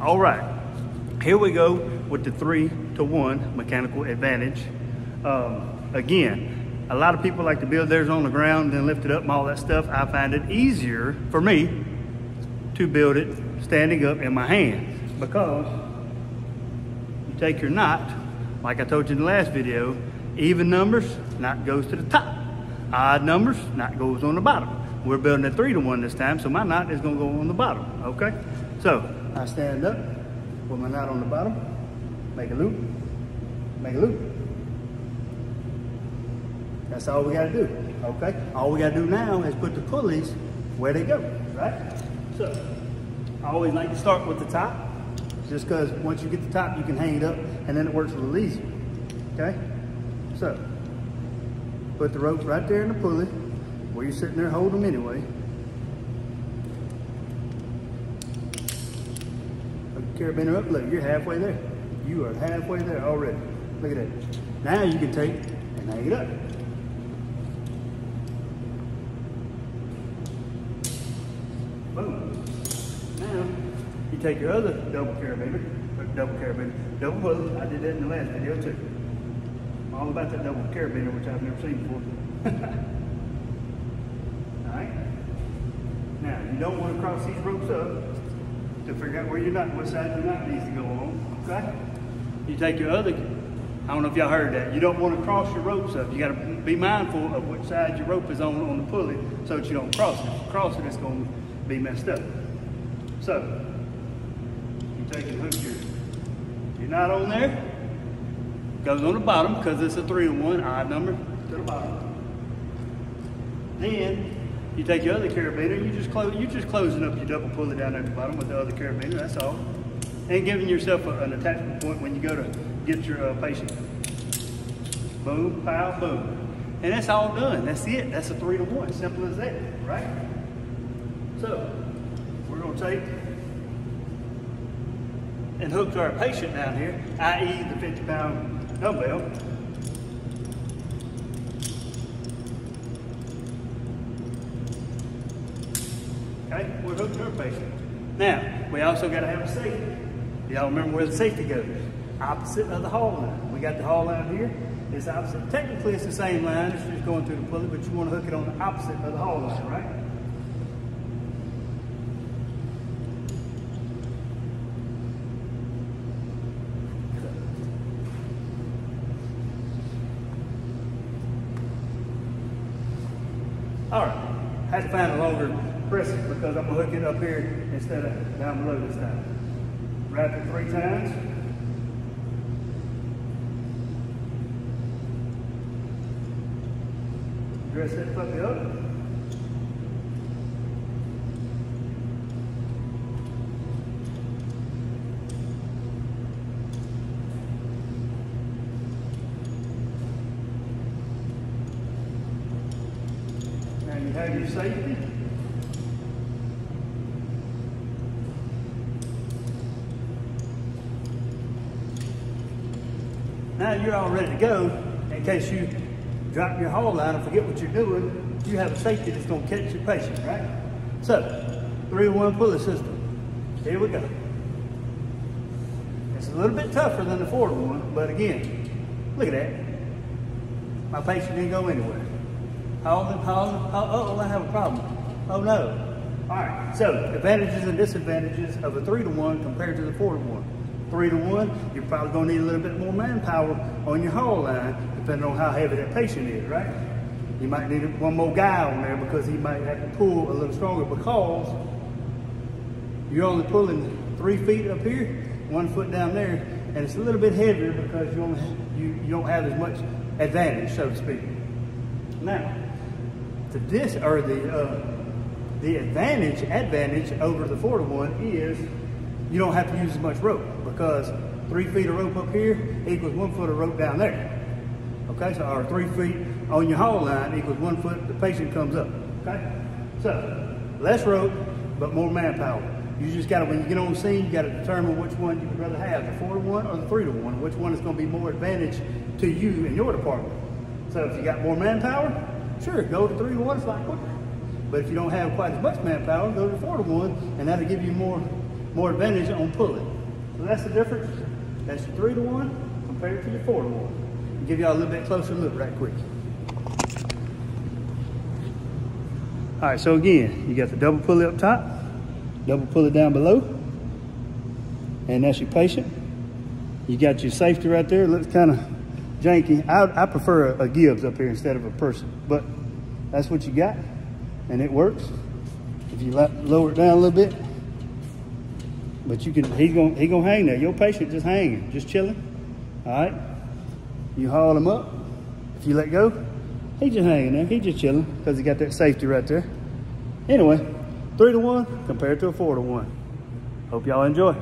All right, here we go with the three to one mechanical advantage. Um, again, a lot of people like to build theirs on the ground and lift it up and all that stuff. I find it easier for me to build it standing up in my hands because you take your knot, like I told you in the last video, even numbers, knot goes to the top. Odd numbers, knot goes on the bottom. We're building a three to one this time, so my knot is gonna go on the bottom, okay? So I stand up, put my knot on the bottom, make a loop, make a loop. That's all we gotta do, okay? All we gotta do now is put the pulleys where they go, right? So, I always like to start with the top, just because once you get the top, you can hang it up, and then it works a little easier, okay? So, put the ropes right there in the pulley, where you're sitting there holding them anyway. Hook the carabiner up, look, you're halfway there. You are halfway there already. Look at that. Now you can take and hang it up. Boom. Now, you take your other double carabiner, or uh, double carabiner, double pulley. I did that in the last video too. All about that double carabiner, which I've never seen before. All right. Now, you don't want to cross these ropes up to figure out where your knot, what side your knot needs to go on. Okay. You take your other. I don't know if y'all heard that. You don't want to cross your ropes up. You got to be mindful of which side your rope is on on the pulley so that you don't cross it. If you cross it, it's going to be messed up. So, you take and hook your, your knot on there. Goes on the bottom because it's a three and one odd number to the bottom. Then you take your other carabiner, you just close, you're just closing up your double pulley down at the bottom with the other carabiner. That's all, and giving yourself a, an attachment point when you go to get your uh, patient. Boom, pow, boom, and that's all done. That's it. That's a three to one. Simple as that, right? So we're to take and hook to our patient down here, i.e. the 50 pound dumbbell. Okay, we're hooked to our patient. Now, we also got to have a safety. Y'all remember where the safety goes? Opposite of the haul line. We got the haul line here. It's opposite. Technically, it's the same line. It's just going through the pulley, but you want to hook it on the opposite of the haul line, right? All right, I had to find a longer prusik because I'm gonna hook it up here instead of down below this time. Wrap it three times. Dress that puppy up. Now you have your safety. Now you're all ready to go. In case you drop your haul line and forget what you're doing, you have a safety that's to catch your patient, right? So, 3-1 pulley system. Here we go. It's a little bit tougher than the 4-1, but again, look at that. My patient didn't go anywhere. Hauling, hauling, oh, oh, I have a problem. Oh no. All right, so advantages and disadvantages of a three to one compared to the four to one. Three to one, you're probably gonna need a little bit more manpower on your haul line, depending on how heavy that patient is, right? You might need one more guy on there because he might have to pull a little stronger because you're only pulling three feet up here, one foot down there, and it's a little bit heavier because you, only, you, you don't have as much advantage, so to speak. Now, the dis or the uh, the advantage advantage over the four to one is you don't have to use as much rope because three feet of rope up here equals one foot of rope down there. Okay, so our three feet on your haul line equals one foot the patient comes up. Okay, so less rope but more manpower. You just got to when you get on scene, you got to determine which one you would rather have, the four to one or the three to one. Which one is going to be more advantage to you in your department. So if you got more manpower, Sure, go to three to one, it's lot quicker. But if you don't have quite as much manpower, go to four to one, and that'll give you more more advantage on pulling. So that's the difference. That's your three to one compared to your four to one. I'll give y'all a little bit closer look right quick. All right, so again, you got the double pulley up top, double pulley down below, and that's your patient. You got your safety right there. It looks kind of janky. I, I prefer a, a Gibbs up here instead of a prusik, but that's what you got, and it works. If you lower it down a little bit, but you can, he's gonna, he gonna hang there. Your patient just hanging, just chilling, all right? You haul him up. If you let go, he just hanging there. He just chilling because he got that safety right there. Anyway, three to one compared to a four to one. Hope y'all enjoy.